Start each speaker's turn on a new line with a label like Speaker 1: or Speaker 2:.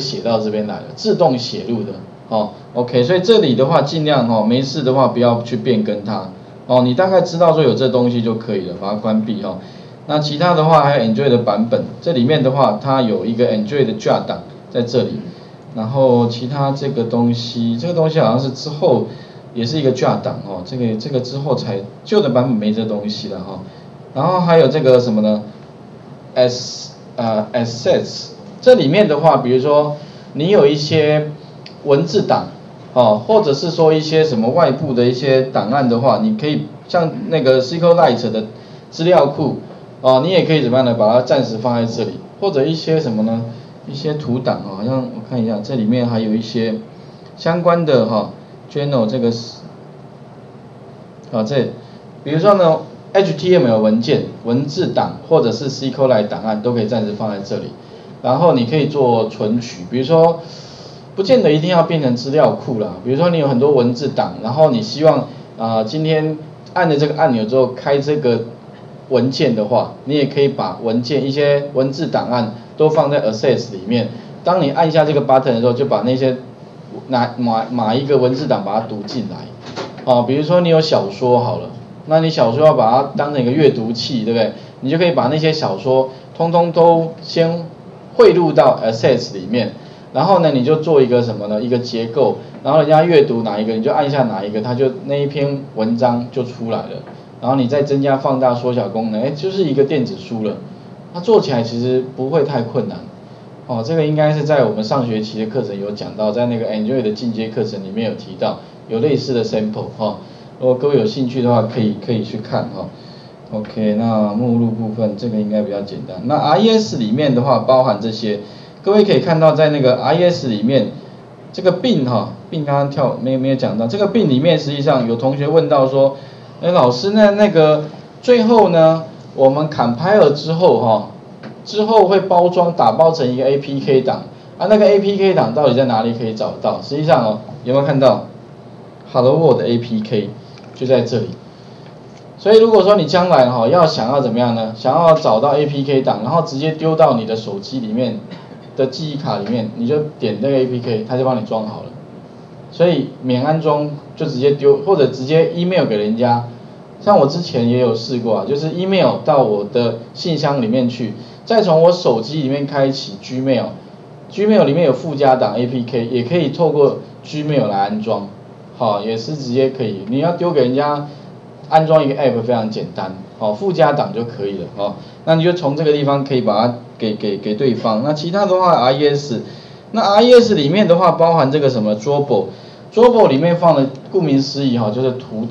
Speaker 1: 写到这边来了，自动写入的，哦，OK，所以这里的话尽量哦，没事的话不要去变更它，哦，你大概知道说有这东西就可以了，把它关闭哈。那其他的话还有 Android 的版本，这里面的话它有一个 Android 的 jar 档在这里，然后其他这个东西，这个东西好像是之后也是一个 jar 档哦，这个这个之后才旧的版本没这东西了哈。然后还有这个什么呢？S 呃 Assets。这里面的话，比如说你有一些文字档，哦，或者是说一些什么外部的一些档案的话，你可以像那个 SQLite 的资料库，哦，你也可以怎么样呢？把它暂时放在这里，或者一些什么呢？一些图档，好像我看一下，这里面还有一些相关的哈，journal 这个是，啊这，比如说呢，HTML 文件、文字档或者是 SQLite 档案都可以暂时放在这里。然后你可以做存取，比如说，不见得一定要变成资料库啦。比如说你有很多文字档，然后你希望啊今天按了这个按钮之后开这个文件的话，你也可以把文件一些文字档案都放在 Access 里面。当你按下这个 button 的时候，就把那些哪哪哪一个文字档把它读进来。哦，比如说你有小说好了，那你小说要把它当成一个阅读器，对不对？你就可以把那些小说通通都先。汇入到 Access 里面，然后呢，你就做一个什么呢？一个结构，然后人家阅读哪一个，你就按下哪一个，它就那一篇文章就出来了。然后你再增加放大、缩小功能，哎，就是一个电子书了。它做起来其实不会太困难。哦，这个应该是在我们上学期的课程有讲到，在那个 Android 的进阶课程里面有提到，有类似的 sample 哈。如果各位有兴趣的话，可以可以去看哈。OK，那目录部分这个应该比较简单。那 RES 里面的话包含这些，各位可以看到在那个 RES 里面，这个病哈，病刚刚跳没有没有讲到，这个病里面实际上有同学问到说，哎老师那那个最后呢，我们 compile 之后哈，之后会包装打包成一个 APK 档，啊那个 APK 档到底在哪里可以找到？实际上哦，有没有看到，Hello World APK 就在这里。所以如果说你将来哈要想要怎么样呢？想要找到 APK 档，然后直接丢到你的手机里面的记忆卡里面，你就点那个 APK，它就帮你装好了。所以免安装就直接丢，或者直接 email 给人家。像我之前也有试过啊，就是 email 到我的信箱里面去，再从我手机里面开启 Gmail，Gmail 里面有附加档 APK，也可以透过 Gmail 来安装，好，也是直接可以。你要丢给人家。安装一个 app 非常简单，哦，附加档就可以了，哦，那你就从这个地方可以把它给给给对方。那其他的话，RES，那 RES 里面的话包含这个什么 d r o b o d r o b o 里面放的顾名思义哈，就是图档。